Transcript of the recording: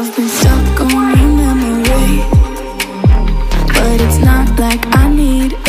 I've been stuck on your memory, but it's not like I need